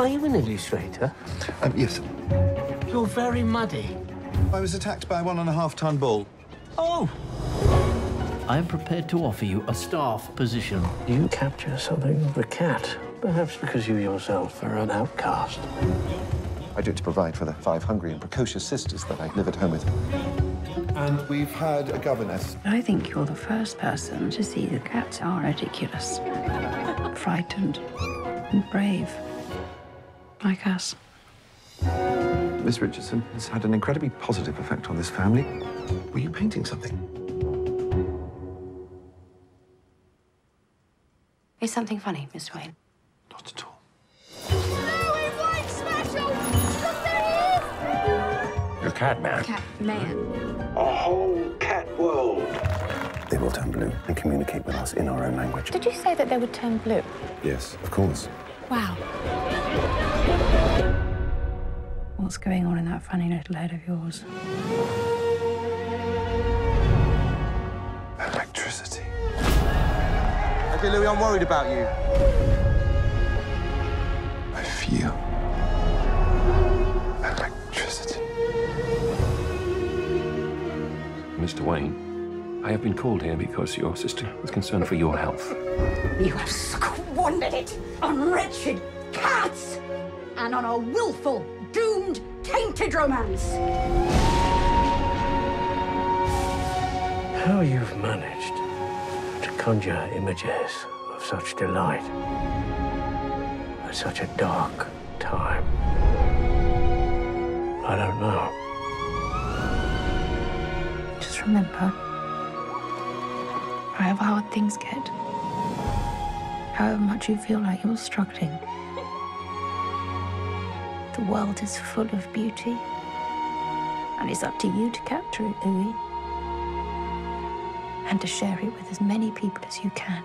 Are you an illustrator? Um, yes. You're very muddy. I was attacked by a one and a half ton bull. Oh! I am prepared to offer you a staff position. You capture something of a cat, perhaps because you yourself are an outcast. I do it to provide for the five hungry and precocious sisters that I live at home with. And we've had a governess. I think you're the first person to see that cats are ridiculous, frightened, and brave, like us. Miss Richardson has had an incredibly positive effect on this family. Were you painting something? Is something funny, Miss Wain? Not at all. You're cat man. Cat man. A whole cat world. They will turn blue and communicate with us in our own language. Did you say that they would turn blue? Yes, of course. Wow. What's going on in that funny little head of yours? Electricity. Okay, Louis, I'm worried about you. I feel electricity. Mr. Wain, I have been called here because your sister is concerned for your health. You have squandered it on wretched cats and on a willful, doomed, tainted romance. How you've managed to conjure images of such delight at such a dark time. I don't know. Just remember, however hard things get, however much you feel like you're struggling, the world is full of beauty. And it's up to you to capture it, Louis. And to share it with as many people as you can.